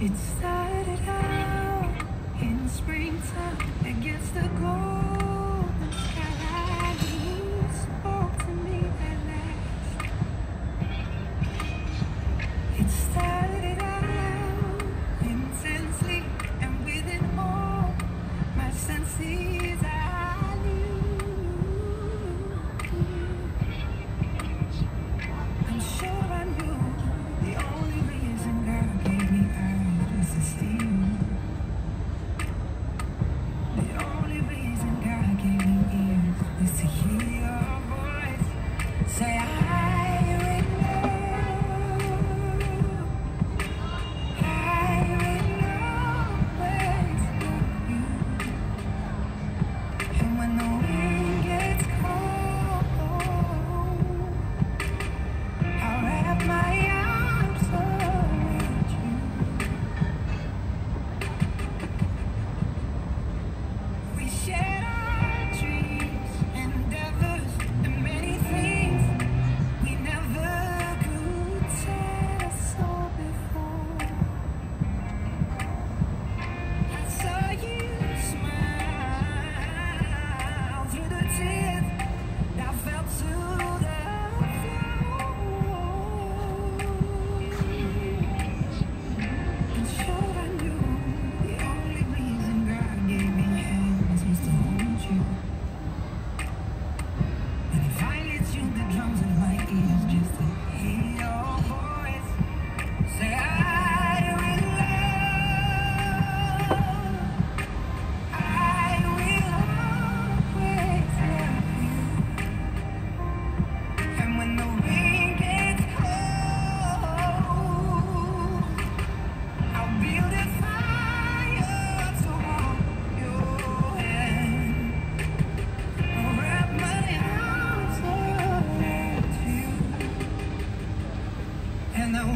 It started out in springtime against the cold. humano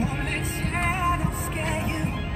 won't let shadows scare you.